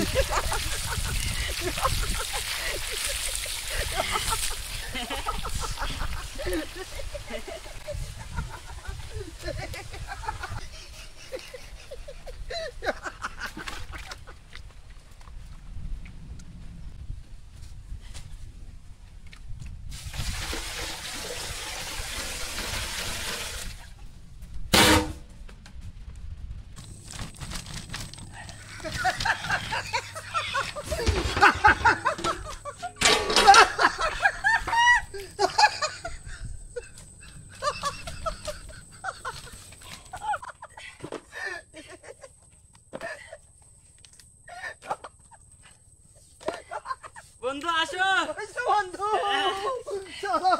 Ha ha ha! বন্ধু আসো বন্ধু চলো